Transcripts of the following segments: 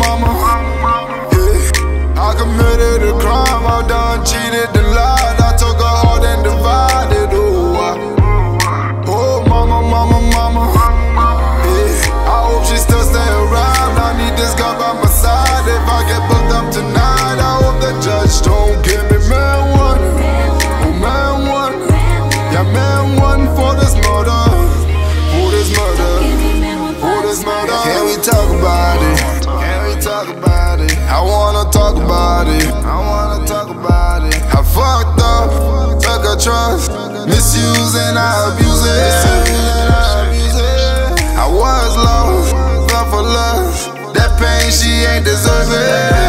mama. Yeah. I committed a crime, I done cheated Talk about it. I wanna talk about it. I fucked up, took a trust, misuse and I abuse it. I was lost, fell for love. That pain she ain't deserve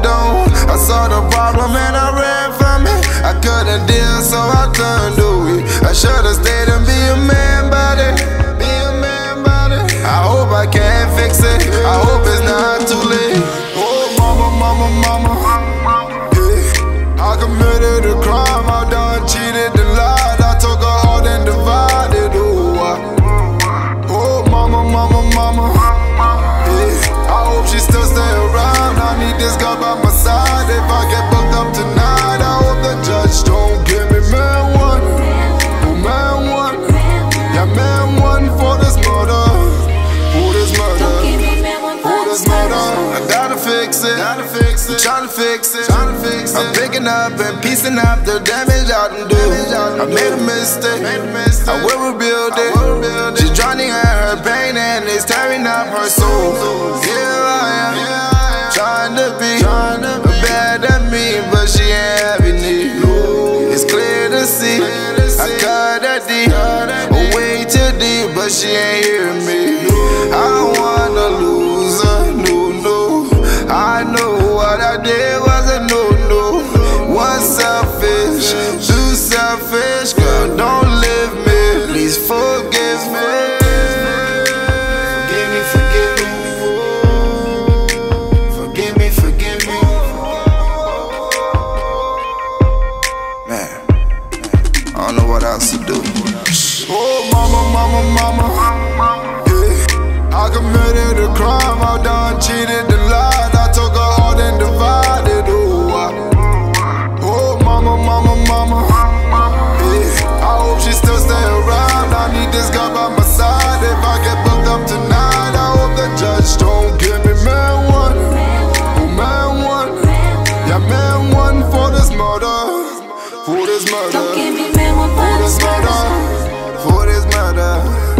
I saw the problem and I ran from it. I couldn't deal, so I turned away. I should've stayed fix it. Gotta fix it. Trying to fix it. Trying to fix it. I'm picking up and piecing up the damage I done do. I made a mistake. I will rebuild it. She's drowning in her pain and it's tearing up her soul. Here I am. Trying to be at me, but she ain't having it. It's clear to see. I cut her deep, way too deep, but she ain't hearing me. don't know what else to do. Oh, mama, mama, mama. Yeah. I committed a crime, I done cheated the lie. I took her heart and divided. Ooh, I, oh, mama, mama, mama. Yeah. I hope she still stay around. I need this guy by my side. If I get booked up tonight, I hope the judge don't give me man one. Oh, man one. Yeah, man one for this murder. For this murder. For this murder. For this murder.